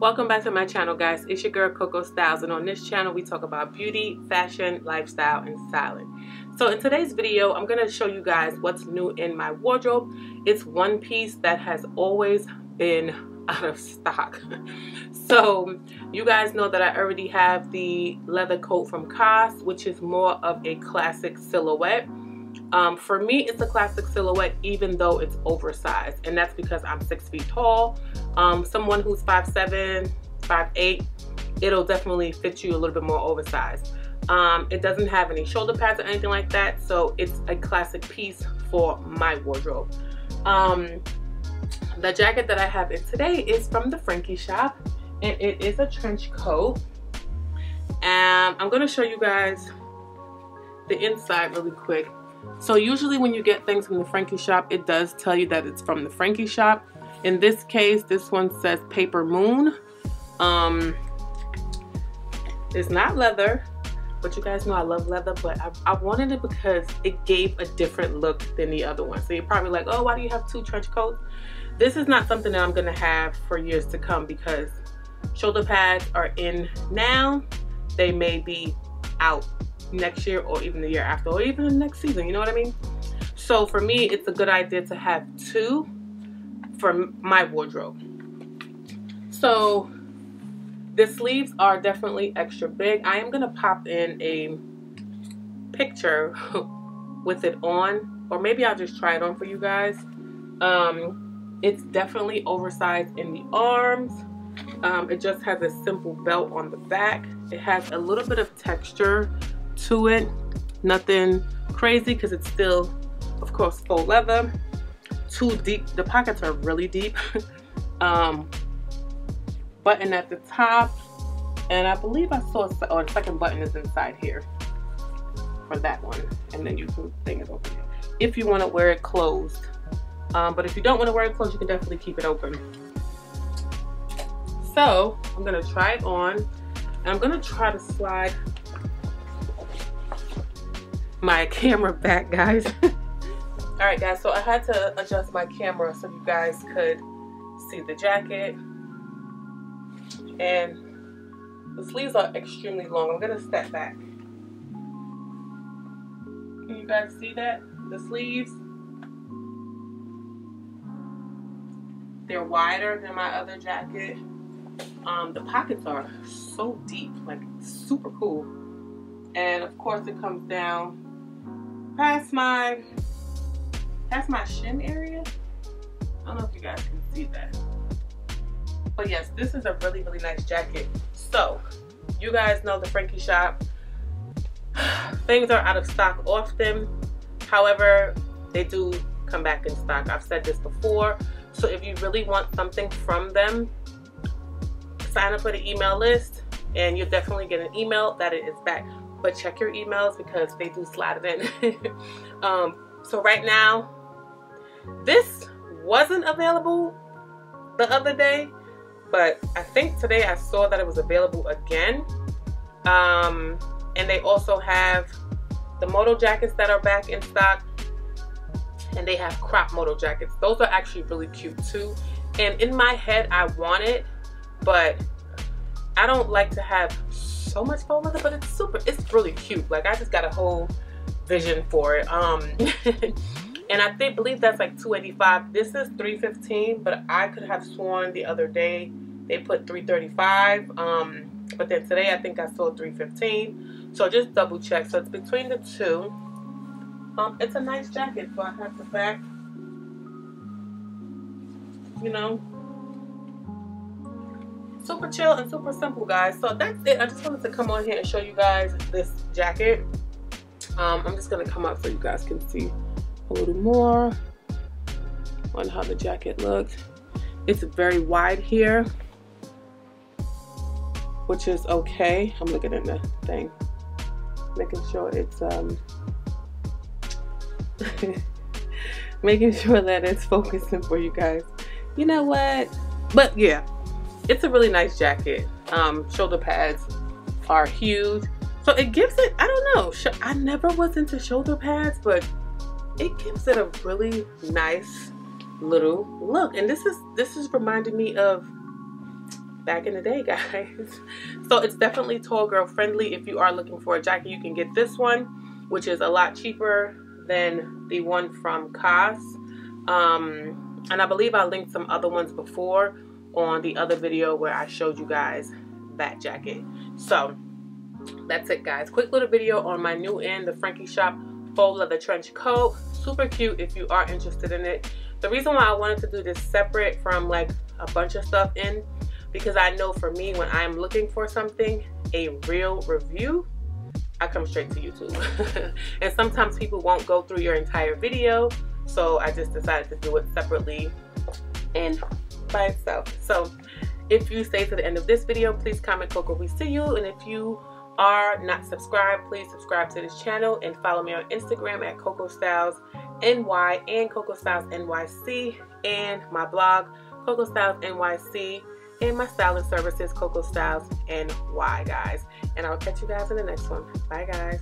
Welcome back to my channel guys. It's your girl Coco Styles and on this channel we talk about beauty, fashion, lifestyle, and styling. So in today's video I'm going to show you guys what's new in my wardrobe. It's one piece that has always been out of stock. so you guys know that I already have the leather coat from COS which is more of a classic silhouette. Um, for me, it's a classic silhouette even though it's oversized. And that's because I'm six feet tall. Um, someone who's 5'7", 5'8", it'll definitely fit you a little bit more oversized. Um, it doesn't have any shoulder pads or anything like that. So it's a classic piece for my wardrobe. Um, the jacket that I have in today is from the Frankie shop. And it is a trench coat. And I'm going to show you guys the inside really quick. So usually when you get things from the Frankie shop, it does tell you that it's from the Frankie shop. In this case, this one says Paper Moon. Um, it's not leather, but you guys know I love leather, but I, I, wanted it because it gave a different look than the other one. So you're probably like, oh, why do you have two trench coats? This is not something that I'm gonna have for years to come because shoulder pads are in now. They may be out next year or even the year after or even the next season you know what I mean? So for me it's a good idea to have two for my wardrobe. So the sleeves are definitely extra big. I am gonna pop in a picture with it on or maybe I'll just try it on for you guys. Um, it's definitely oversized in the arms. Um, it just has a simple belt on the back. It has a little bit of texture to it. Nothing crazy because it's still, of course, faux leather. Too deep. The pockets are really deep. um, button at the top. And I believe I saw, or the second button is inside here for that one. And then you can thing it over here. If you want to wear it closed. Um, but if you don't want to wear it closed, you can definitely keep it open. So, I'm to try it on. And I'm to try to slide my camera back, guys. All right, guys, so I had to adjust my camera so you guys could see the jacket. And the sleeves are extremely long. I'm gonna step back. Can you guys see that? The sleeves. They're wider than my other jacket. Um, the pockets are so deep, like super cool. And of course it comes down past my past my shin area. I don't know if you guys can see that. But yes, this is a really, really nice jacket. So, you guys know the Frankie shop. Things are out of stock often. However, they do come back in stock. I've said this before. So if you really want something from them, sign up for the email list and you'll definitely get an email that it is back but check your emails because they do slide it in. um, so right now, this wasn't available the other day, but I think today I saw that it was available again. Um, and they also have the moto jackets that are back in stock and they have crop moto jackets. Those are actually really cute too. And in my head, I want it, but I don't like to have so much faux leather, but it's super, it's really cute. Like I just got a whole vision for it. Um, and I think, believe that's like 285. This is 315, but I could have sworn the other day they put 335. Um, but then today I think I saw 315. So just double check. So it's between the two. Um, it's a nice jacket, so I have the back. You know, super chill and super simple guys. So that's it. I just wanted to come on here and show you guys this jacket. Um, i'm just gonna come up so you guys can see a little more on how the jacket looks. It's very wide here which is okay. I'm looking at the thing making sure it's um making sure that it's focusing for you guys. You know what? But yeah it's a really nice jacket. Um, shoulder pads are huge. So it gives it, I don't know, I never was into shoulder pads, but it gives it a really nice little look. And this is, this is reminding me of back in the day guys so it's definitely tall girl friendly if you are looking for a jacket you can get this one which is a lot cheaper than the one from COS um, and I believe I linked some other ones before on the other video where I showed you guys that jacket. So that's it guys. Quick little video on my new in the Frankie shop faux leather trench coat. Super cute if you are interested in it. The reason why I wanted to do this separate from like a bunch of stuff in because I know for me when I'm looking for something a real review I come straight to YouTube. And sometimes people won't go through your entire video so I just decided to do it separately. And by itself. So if you stay to the end of this video please comment Coco we see you. And if you are not subscribed please subscribe to this channel and follow me on Instagram at Coco Styles NY and Coco Styles NYC and my blog Coco Styles NYC and my styling services Coco Styles NY guys. And I'll catch you guys in the next one. Bye guys